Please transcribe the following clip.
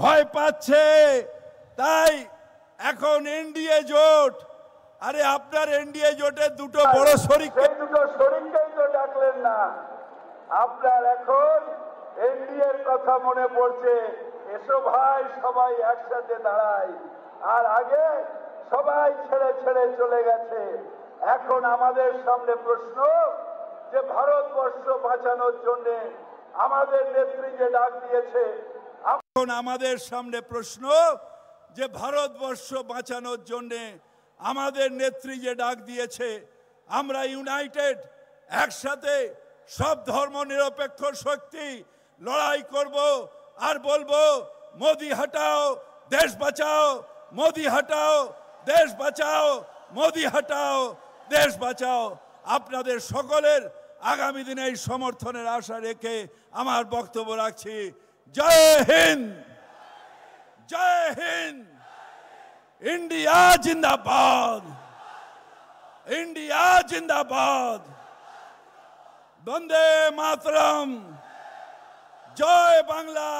ভয় পাচ্ছে। তাই এখন এনডিএ জোট। আরে আপনার এনডিএ জোটের দুটো বড় শরিক দুটো শরীরকেই তো ডাকলেন না। আপনার এখন এনডিএর কথা মনে পড়ছে। এসো ভাই সবাই একসাথে দাঁড়াই। আর আগে সবাই ছেড়ে ছেড়ে চলে গেছে। এখন আমাদের সামনে প্রশ্ন যে ভারতবর্ষ বাঁচানোর জন্য আমাদের নেত্রী যে ডাক দিয়েছে এখন আমাদের সামনে প্রশ্ন যে ভারতবর্ষ বাঁচানোর জন্য আমাদের নেত্রী যে ডাক দিয়েছে, আমরা ইউনাইটেড, একসাথে সব ধর্ম নিরপেক্ষ শক্তি লড়াই করব আর বলব, মোদি হটাও, দেশ বাঁচাও, মোদি হটাও, দেশ বাঁচাও, মোদি হটাও, দেশ বাঁচাও। আপনাদের সকলের আগামী দিনে এই সমর্থনের আশা রেখে আমার বক্তব্য রাখছি। जय हिंद। जय हिंद। इंडिया जिंदाबाद। इंडिया जिंदाबाद। वंदे मातरम। जय बांग्ला।